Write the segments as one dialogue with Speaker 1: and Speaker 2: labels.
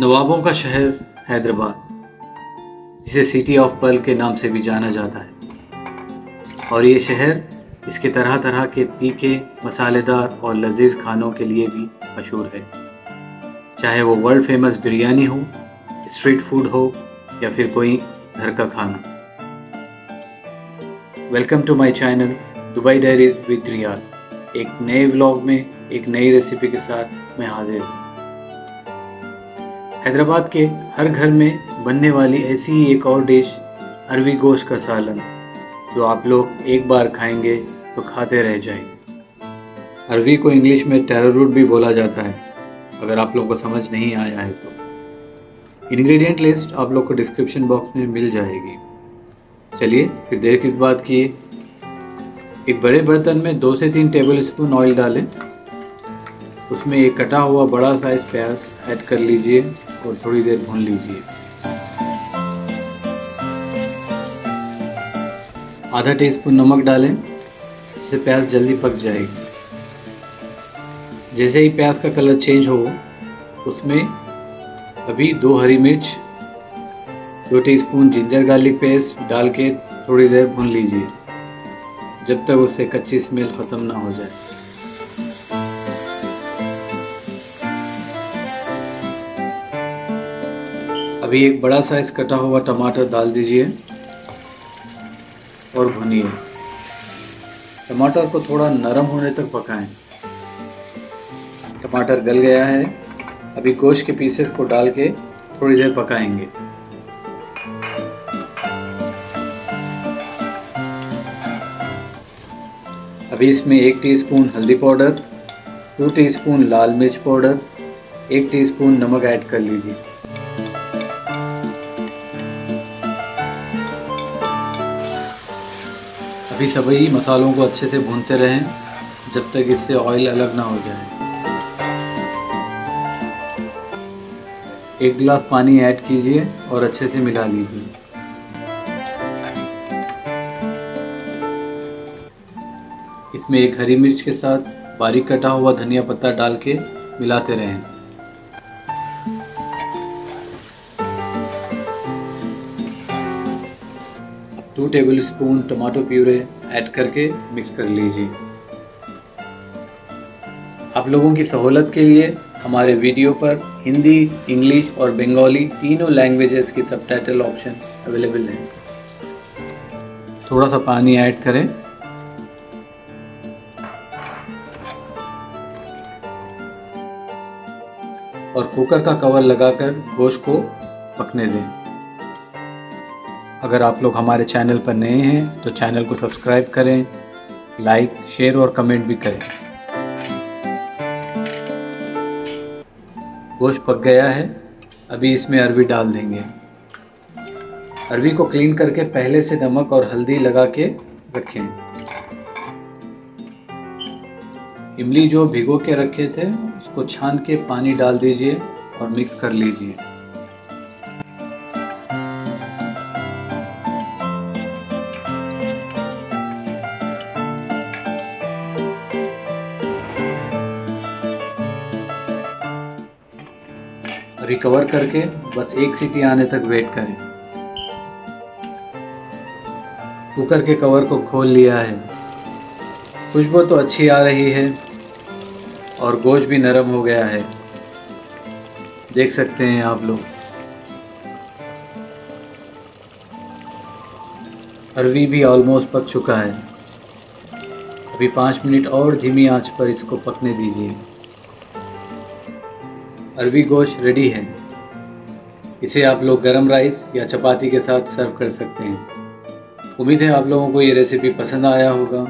Speaker 1: नवाबों का शहर हैदराबाद, जिसे सिटी ऑफ़ पर्ल के नाम से भी जाना जाता है। और ये शहर इसके तरह तरह के तीखे, मसालेदार और लजीज खानों के लिए भी मशहूर है। चाहे वो वर्ल्ड फ़ेमस बिरयानी हो स्ट्रीट फ़ूड हो, या फिर कोई घर का खाना। Welcome to my channel Dubai diary with Riyad एक नए व्लॉग में, एक नई रेसिपी के साथ मैं हाजिर हूँ। हैदराबाद के हर घर में बनने वाली ऐसी ही एक और डिश, अरवी गोश्त का सालन। जो आप लोग एक बार खाएँगे तो खाते रह जाएँगे। अरवी को इंग्लिश में टेरो रूट भी बोला जाता है। अगर आप लोगों को समझ नहीं आया है तो। इंग्रेडिएंट लिस्ट आप लोग को डिस्क्रिप्शन बॉक्स में मिल जाएगी। चलिए, फिर देर किस बात की एक बड़े बर्तन में दो से तीन टेबल स्पून ऑयल डालें। उसमें एक कटा हुआ बड़ा साइज़ प्याज ऐड कर लीजिए। और थोड़ी देर भून लीजिए। आधा टीस्पून नमक डालें, जिससे प्याज जल्दी पक जाएगी जैसे ही प्याज का कलर चेंज हो, उसमें अभी दो हरी मिर्च, दो टीस्पून जिंजर गार्लिक पेस्ट डाल के थोड़ी देर भून लीजिए, जब तक उससे कच्ची स्मेल ख़त्म ना हो जाए। अभी एक बड़ा साइज़ कटा हुआ टमाटर डाल दीजिए और भुनिए। टमाटर को थोड़ा नरम होने तक पकाएँ। टमाटर गल गया है। अभी गोश्त के पीसेस को डाल के थोड़ी देर पकाएँगे। अभी इसमें एक टीस्पून हल्दी पाउडर टू टीस्पून लाल मिर्च पाउडर, एक टीस्पून नमक ऐड कर लीजिए। अभी सभी मसालों को अच्छे से भूनते रहें, जब तक इससे ऑयल अलग ना हो जाए। एक गिलास पानी ऐड कीजिए और अच्छे से मिला लीजिए। इसमें एक हरी मिर्च के साथ बारीक कटा हुआ धनिया पत्ता डाल के मिलाते रहें। Two tablespoon tomato puree add करके मिक्स कर लीजिए। आप लोगों की सहूलत के लिए हमारे वीडियो पर हिंदी, इंग्लिश और बंगाली तीनों लैंग्वेजेस की सबटाइटल ऑप्शन अवेलेबल है। थोड़ा सा पानी ऐड करें। और कुकर का कवर लगाकर गोश्त को पकने दें। अगर आप लोग हमारे चैनल पर नए हैं तो चैनल को सब्सक्राइब करें, लाइक, शेयर और कमेंट भी करें। गोश्त पक गया है। अभी इसमें अरवी डाल देंगे। अरवी को क्लीन करके पहले से नमक और हल्दी लगा के रखें। इमली जो भिगो के रखे थे, उसको छान के पानी डाल दीजिए और मिक्स कर लीजिए। रिकवर करके बस एक सीटी आने तक वेट करें। कुकर के कवर को खोल लिया है। खुशबू तो अच्छी आ रही है और गोश्त भी नरम हो गया है। देख सकते हैं आप लोग। अरवी भी ऑलमोस्ट पक चुका है। अभी पाँच मिनट और धीमी आँच पर इसको पकने दीजिए। अरवी गोश्त रेडी है। इसे आप लोग गरम राइस या चपाती के साथ सर्व कर सकते हैं। उम्मीद है आप लोगों को ये रेसिपी पसंद आया होगा।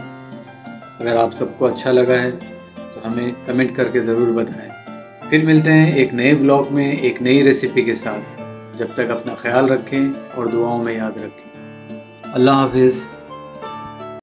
Speaker 1: अगर आप सबको अच्छा लगा है तो हमें कमेंट करके ज़रूर बताएँ। फिर मिलते हैं एक नए ब्लॉग में, एक नई रेसिपी के साथ। जब तक अपना ख्याल रखें और दुआओं में याद रखें। अल्लाह हाफिज़।